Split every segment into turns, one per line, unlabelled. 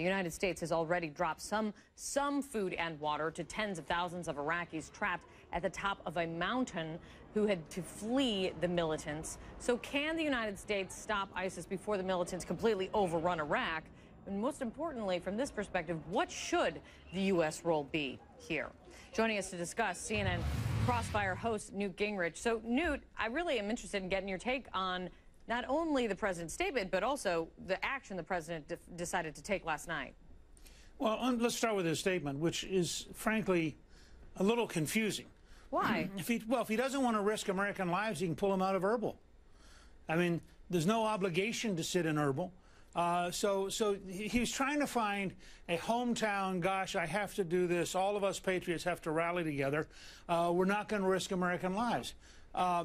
The United States has already dropped some, some food and water to tens of thousands of Iraqis trapped at the top of a mountain who had to flee the militants. So can the United States stop ISIS before the militants completely overrun Iraq? And most importantly, from this perspective, what should the U.S. role be here? Joining us to discuss, CNN Crossfire host Newt Gingrich. So, Newt, I really am interested in getting your take on not only the president's statement, but also the action the president de decided to take last night.
Well, um, let's start with his statement, which is frankly a little confusing.
Why?
If he, well, if he doesn't want to risk American lives, he can pull him out of Erbil. I mean, there's no obligation to sit in Erbil. Uh, so, so he was trying to find a hometown. Gosh, I have to do this. All of us patriots have to rally together. Uh, we're not going to risk American lives. Uh,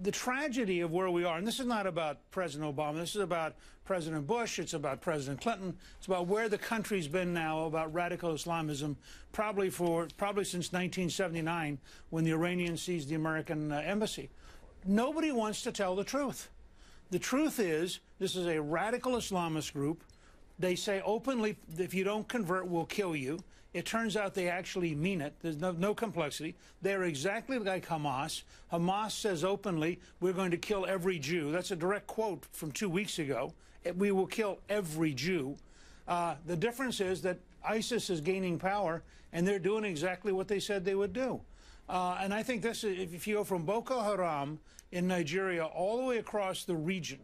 the tragedy of where we are, and this is not about President Obama, this is about President Bush, it's about President Clinton, it's about where the country's been now about radical Islamism, probably for probably since 1979 when the Iranians seized the American uh, embassy. Nobody wants to tell the truth. The truth is, this is a radical Islamist group. They say openly, if you don't convert, we'll kill you. It turns out they actually mean it. There's no, no, complexity. They're exactly like Hamas. Hamas says openly, we're going to kill every Jew. That's a direct quote from two weeks ago. We will kill every Jew. Uh, the difference is that ISIS is gaining power, and they're doing exactly what they said they would do. Uh, and I think this, is, if you go from Boko Haram in Nigeria all the way across the region,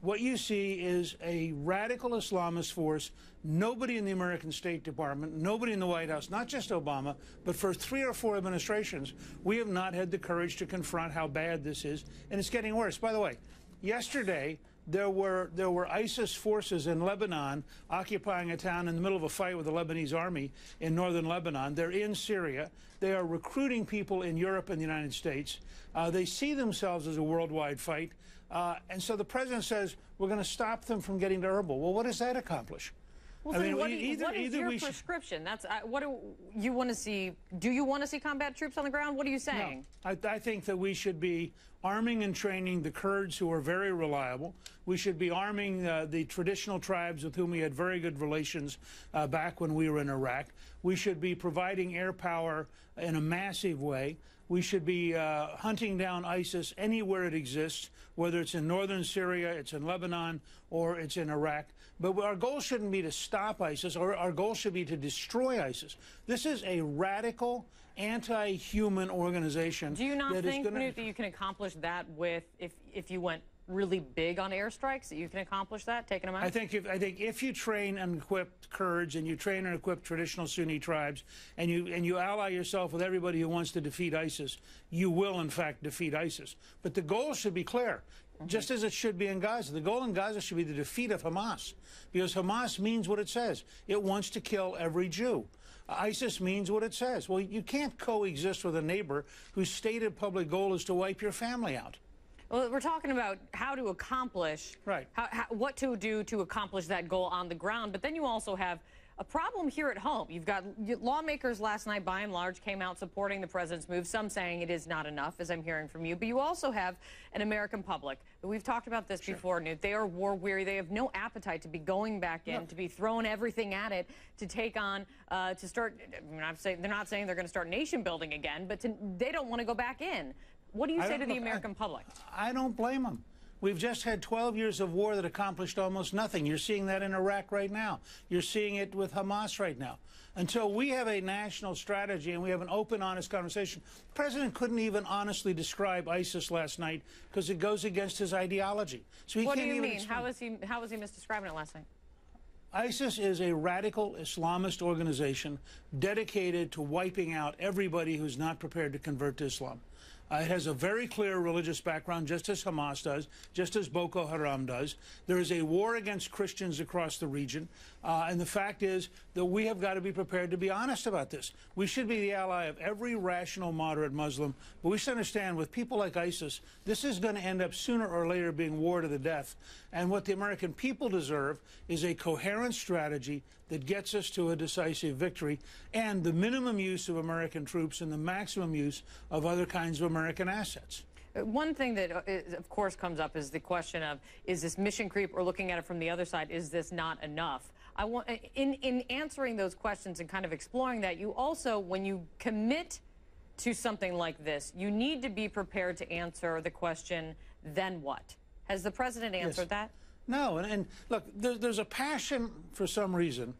what you see is a radical Islamist force. Nobody in the American State Department, nobody in the White House, not just Obama, but for three or four administrations, we have not had the courage to confront how bad this is. And it's getting worse. By the way, yesterday, there were there were ISIS forces in Lebanon occupying a town in the middle of a fight with the Lebanese army in northern Lebanon. They're in Syria. They are recruiting people in Europe and the United States. Uh, they see themselves as a worldwide fight. Uh, and so the president says, we're going to stop them from getting to Erbil. Well, what does that accomplish?
Well, I mean, what, either, what is your prescription? That's uh, what do you want to see? Do you want to see combat troops on the ground? What are you saying?
No, I, I think that we should be arming and training the Kurds, who are very reliable. We should be arming uh, the traditional tribes with whom we had very good relations uh, back when we were in Iraq. We should be providing air power in a massive way. We should be uh, hunting down ISIS anywhere it exists, whether it's in northern Syria, it's in Lebanon, or it's in Iraq. But our goal shouldn't be to stop ISIS, or our goal should be to destroy ISIS. This is a radical, anti-human organization.
Do you not think, gonna... that you can accomplish that with if if you went really big on airstrikes that you can accomplish that, taking them out?
I think if I think if you train and equip Kurds and you train and equip traditional Sunni tribes and you and you ally yourself with everybody who wants to defeat ISIS, you will in fact defeat ISIS. But the goal should be clear. Mm -hmm. Just as it should be in Gaza. The goal in Gaza should be the defeat of Hamas. Because Hamas means what it says. It wants to kill every Jew. ISIS means what it says. Well, you can't coexist with a neighbor whose stated public goal is to wipe your family out.
Well, we're talking about how to accomplish,
right?
How, how, what to do to accomplish that goal on the ground. But then you also have a problem here at home. You've got lawmakers last night, by and large, came out supporting the president's move, some saying it is not enough, as I'm hearing from you. But you also have an American public. We've talked about this sure. before, Newt. They are war weary. They have no appetite to be going back in, to be throwing everything at it, to take on, uh, to start. I mean, I'm saying, they're not saying they're going to start nation building again, but to, they don't want to go back in. What do you say to the American I, public?
I don't blame them. We've just had 12 years of war that accomplished almost nothing. You're seeing that in Iraq right now. You're seeing it with Hamas right now. Until we have a national strategy and we have an open, honest conversation, the president couldn't even honestly describe ISIS last night because it goes against his ideology.
So he what can't do you even mean? Explain. How was he? How was he misdescribing it last night?
ISIS is a radical Islamist organization dedicated to wiping out everybody who's not prepared to convert to Islam. Uh, it has a very clear religious background, just as Hamas does, just as Boko Haram does. There is a war against Christians across the region. Uh, and the fact is that we have got to be prepared to be honest about this. We should be the ally of every rational, moderate Muslim. But we should understand with people like ISIS, this is going to end up sooner or later being war to the death. And what the American people deserve is a coherent strategy that gets us to a decisive victory and the minimum use of American troops and the maximum use of other kinds of American assets.
Uh, one thing that, uh, of course, comes up is the question of is this mission creep, or looking at it from the other side, is this not enough? I want in in answering those questions and kind of exploring that, you also when you commit to something like this, you need to be prepared to answer the question, then what? Has the president answered that?
No, and, and look, there, there's a passion for some reason,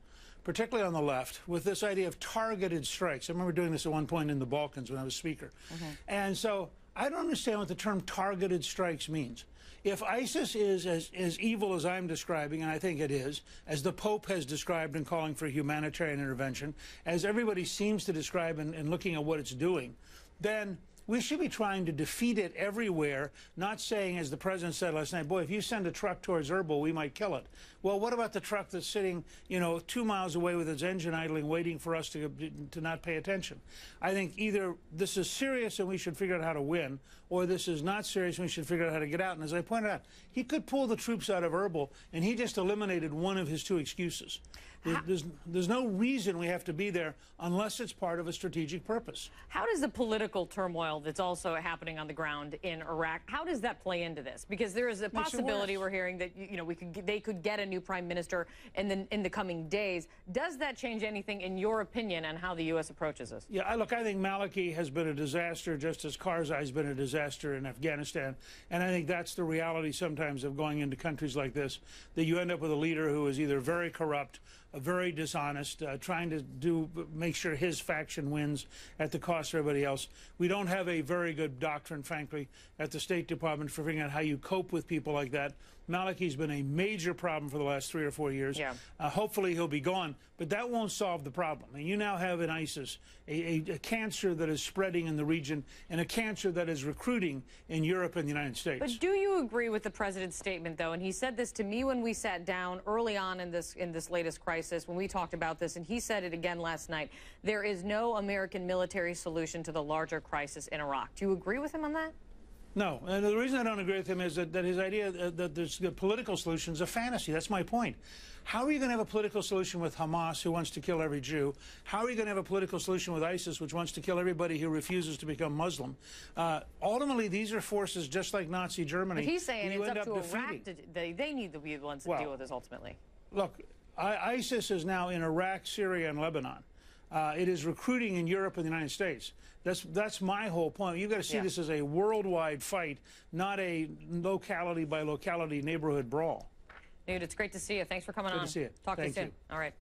particularly on the left, with this idea of targeted strikes. I remember doing this at one point in the Balkans when I was speaker. Mm-hmm. And so I don't understand what the term targeted strikes means. If ISIS is as, as evil as I'm describing, and I think it is, as the Pope has described in calling for humanitarian intervention, as everybody seems to describe in, in looking at what it's doing, then we should be trying to defeat it everywhere, not saying, as the president said last night, boy, if you send a truck towards Erbil, we might kill it. Well, what about the truck that's sitting, you know, two miles away with its engine idling, waiting for us to, to not pay attention? I think either this is serious and we should figure out how to win, or this is not serious and we should figure out how to get out. And as I pointed out, he could pull the troops out of Erbil, and he just eliminated one of his two excuses. There- There's, there's no reason we have to be there unless it's part of a strategic purpose.
How does the political turmoil that's also happening on the ground in Iraq, how does that play into this? Because there is a possibility we're hearing that you know we could they could get a new prime minister in the in the coming days. Does that change anything in your opinion on how the U.S. approaches this?
Yeah, I, look, I think Maliki has been a disaster, just as Karzai has been a disaster in Afghanistan. And I think that's the reality sometimes of going into countries like this, that you end up with a leader who is either very corrupt, very dishonest, uh, trying to do make sure his faction wins at the cost of everybody else. We don't have a very good doctrine, frankly, at the State Department for figuring out how you cope with people like that. Maliki's been a major problem for the last three or four years.
Yeah.
Uh, hopefully he'll be gone, but that won't solve the problem. And you now have in ISIS a, a, a cancer that is spreading in the region and a cancer that is recruiting in Europe and the United States.
But do you agree with the president's statement, though? And he said this to me when we sat down early on in this in this latest crisis when we talked about this, and he said it again last night. There is no American military solution to the larger crisis in Iraq. Do you agree with him on that?
No, and the reason I don't agree with him is that, that his idea uh, that there's a political solution is a fantasy. That's my point. How are you going to have a political solution with Hamas, who wants to kill every Jew? How are you going to have a political solution with ISIS, which wants to kill everybody who refuses to become Muslim? Uh, ultimately, these are forces just like Nazi Germany.
But he's saying
you
it's
end
up to
defeating.
Iraq. To, they, they need to be the ones to
Well-
deal with this ultimately.
Look, I, ISIS is now in Iraq, Syria, and Lebanon. Uh, it is recruiting in Europe and the United States. That's that's my whole point. You've got to see
Yeah.
this as a worldwide fight, not a locality by locality neighborhood brawl.
Dude, it's great to see you. Thanks for coming
Good to see you.
Talk to you soon.
you.
All right.